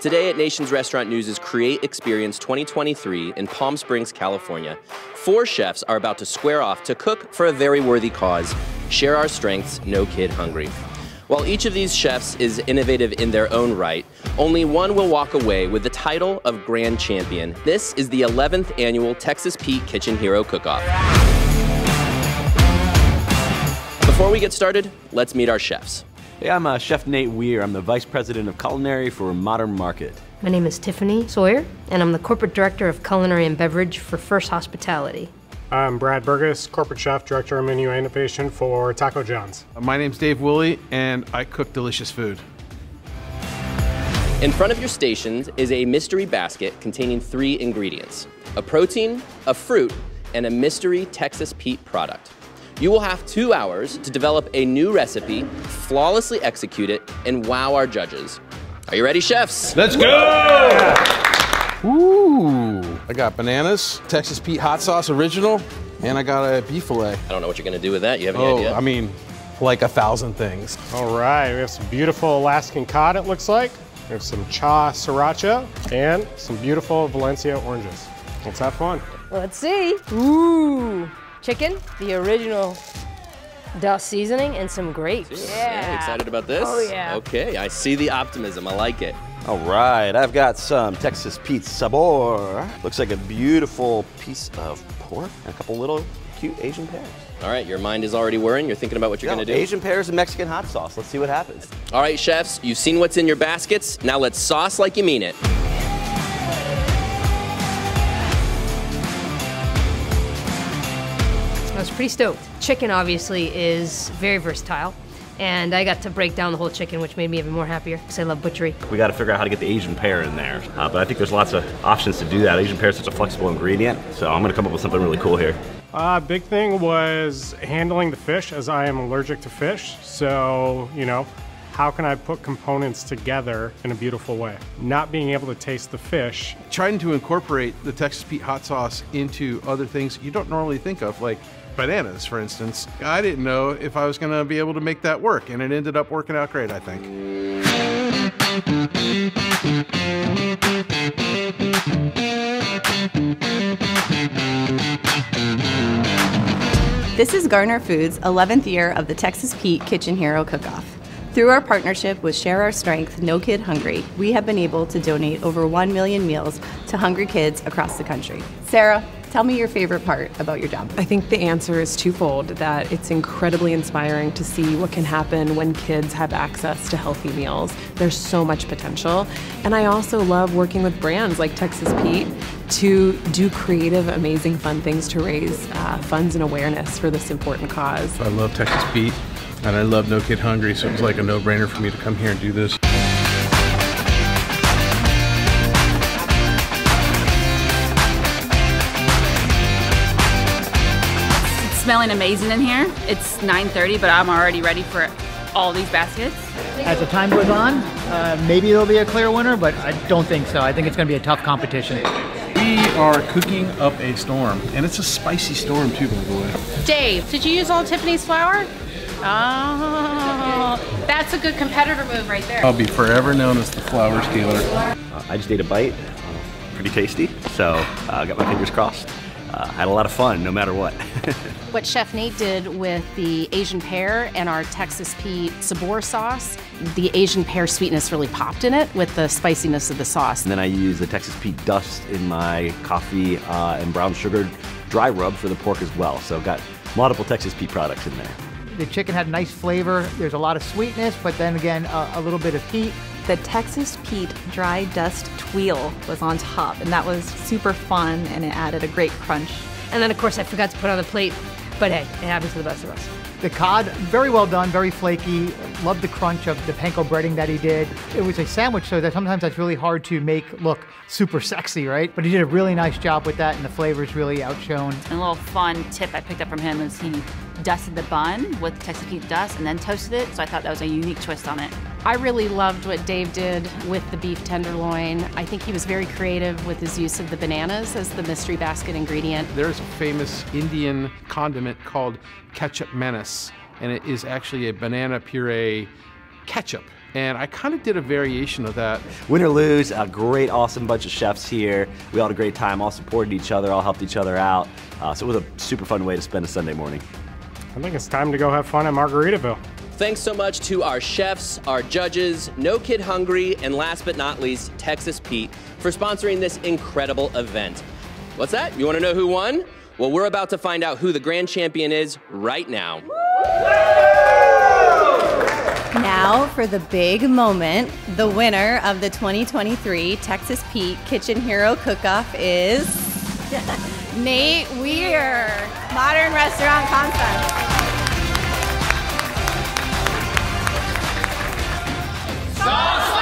Today at Nation's Restaurant News' Create Experience 2023 in Palm Springs, California, four chefs are about to square off to cook for a very worthy cause Share Our Strength's, no kid hungry. While each of these chefs is innovative in their own right, only one will walk away with the title of Grand Champion. This is the 11th annual Texas Pete Kitchen Hero Cook-Off. Before we get started, let's meet our chefs. Hey, I'm uh, Chef Nate Weir. I'm the Vice President of Culinary for Modern Market. My name is Tiffany Sawyer, and I'm the Corporate Director of Culinary and Beverage for First Hospitality. I'm Brad Burgess, Corporate Chef, Director of Menu Innovation for Taco John's. My name's Dave Woolley, and I cook delicious food. In front of your stations is a mystery basket containing three ingredients a protein, a fruit, and a mystery Texas Pete product. You will have two hours to develop a new recipe, flawlessly execute it, and wow our judges. Are you ready, chefs? Let's go! Ooh, I got bananas, Texas Pete hot sauce original, and I got a beef fillet. I don't know what you're gonna do with that. You have any Oh, idea? I mean, like a thousand things. All right, we have some beautiful Alaskan cod, it looks like. We have some cha sriracha and some beautiful Valencia oranges. Let's have fun. Let's see. Ooh, chicken, the original dust seasoning, and some grapes. Yeah, excited about this? Oh, yeah. Okay, I see the optimism. I like it. All right, I've got some Texas Pete Sabor. Looks like a beautiful piece of pork and a couple little cute Asian pears. All right, your mind is already whirring. You're thinking about what you're Yeah, gonna do. Asian pears and Mexican hot sauce. Let's see what happens. All right, chefs, you've seen what's in your baskets. Now let's sauce like you mean it. Was pretty stoked. Chicken, obviously, is very versatile. And I got to break down the whole chicken, which made me even more happier because I love butchery. We got to figure out how to get the Asian pear in there. Uh, but I think there's lots of options to do that. Asian pear is such a flexible ingredient, so I'm going to come up with something really cool here. Uh, big thing was handling the fish as I am allergic to fish. So, you know, how can I put components together in a beautiful way? Not being able to taste the fish. Trying to incorporate the Texas Pete hot sauce into other things you don't normally think of, like bananas, for instance. I didn't know if I was going to be able to make that work, and it ended up working out great, I think. This is Garner Foods' 11th year of the Texas Pete Kitchen Hero Cook-Off. Through our partnership with Share Our Strength, No Kid Hungry, we have been able to donate over 1 million meals to hungry kids across the country. Sarah, tell me your favorite part about your job. I think the answer is twofold that it's incredibly inspiring to see what can happen when kids have access to healthy meals. There's so much potential. And I also love working with brands like Texas Pete to do creative, amazing, fun things to raise uh, funds and awareness for this important cause. I love Texas Pete, and I love No Kid Hungry, so it was like a no-brainer for me to come here and do this. Smelling amazing in here. It's 9:30, but I'm already ready for all these baskets. As the time goes on, uh, maybe there'll be a clear winner, but I don't think so. I think it's going to be a tough competition. We are cooking up a storm, and it's a spicy storm too, by the way. Dave, did you use all Tiffany's flour? Oh, that's a good competitor move right there. I'll be forever known as the flour scaler. Uh, I just ate a bite, uh, pretty tasty, so I uh, got my fingers crossed. Uh, had a lot of fun, no matter what. What Chef Nate did with the Asian pear and our Texas Pete sabor sauce, the Asian pear sweetness really popped in it with the spiciness of the sauce. And then I used the Texas Pete dust in my coffee uh, and brown sugar dry rub for the pork as well. So got multiple Texas Pete products in there. The chicken had nice flavor. There's a lot of sweetness, but then again, a, a little bit of heat. The Texas Pete dry dust tuile was on top, and that was super fun, and it added a great crunch. And then, of course, I forgot to put on the plate. But hey, it happens to the best of us. The cod, very well done, very flaky. Love the crunch of the panko breading that he did. It was a sandwich, so that sometimes that's really hard to make look super sexy, right? But he did a really nice job with that, and the flavors really outshone. And a little fun tip I picked up from him is he dusted the bun with Texas Pete dust and then toasted it. So I thought that was a unique twist on it. I really loved what Dave did with the beef tenderloin. I think he was very creative with his use of the bananas as the mystery basket ingredient. There's a famous Indian condiment called ketchup manis, and it is actually a banana puree ketchup. And I kind of did a variation of that. Win or lose, a great, awesome bunch of chefs here. We all had a great time, all supported each other, all helped each other out. Uh, so it was a super fun way to spend a Sunday morning. I think it's time to go have fun at Margaritaville. Thanks so much to our chefs, our judges, No Kid Hungry, and last but not least, Texas Pete, for sponsoring this incredible event. What's that? You want to know who won? Well, we're about to find out who the grand champion is right now. Now for the big moment. The winner of the 2023 Texas Pete Kitchen Hero Cook-Off is Nate Weir, Modern Restaurant Concept. Sauce!